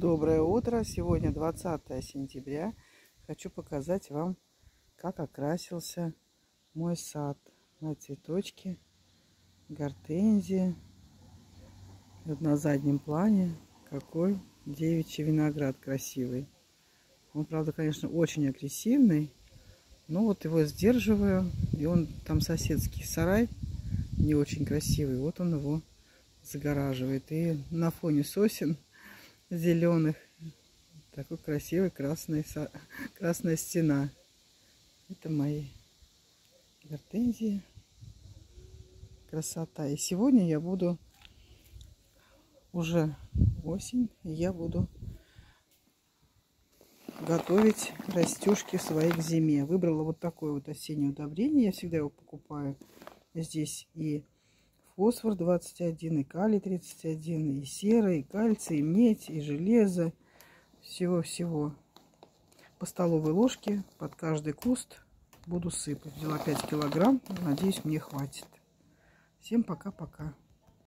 Доброе утро! Сегодня 20 сентября. Хочу показать вам, как окрасился мой сад. На цветочки, гортензии. Вот на заднем плане какой девичий виноград красивый. Он, правда, конечно, очень агрессивный. Но вот его сдерживаю. И он там соседский сарай не очень красивый. Вот он его загораживает. И на фоне сосен зеленых. Такой красивый красный, красная стена. Это мои гортензии. Красота. И сегодня я буду уже осень. И я буду готовить растюшки свои к зиме. Выбрала вот такое вот осеннее удобрение. Я всегда его покупаю. Здесь и фосфор 21, и калий 31, и серый, и кальций, и медь, и железо. Всего-всего. По столовой ложке под каждый куст буду сыпать. Взяла 5 килограмм. Надеюсь, мне хватит. Всем пока-пока.